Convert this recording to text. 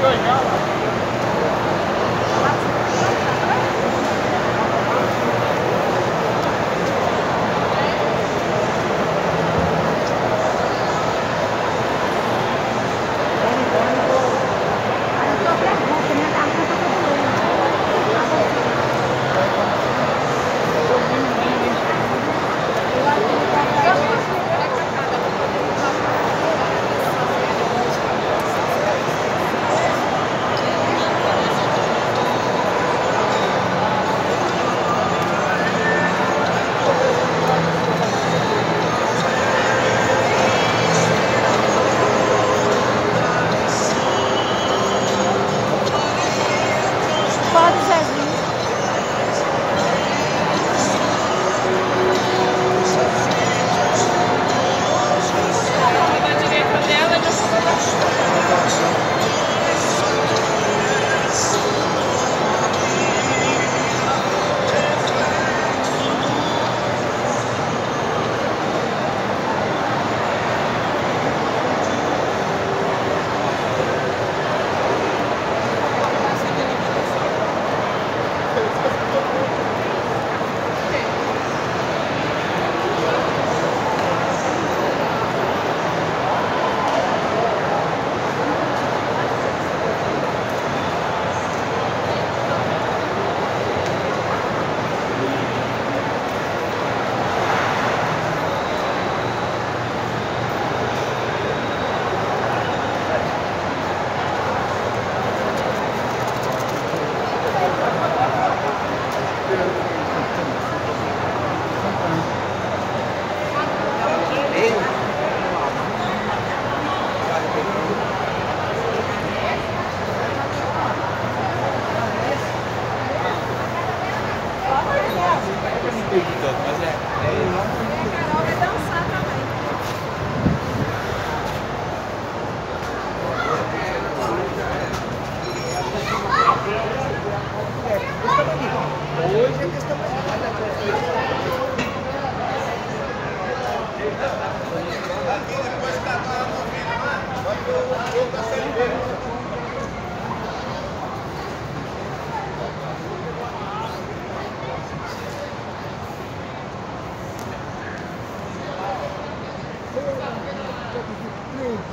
Good job. vai mas é, é Carol vai dançar também. Hoje é questão mais 네,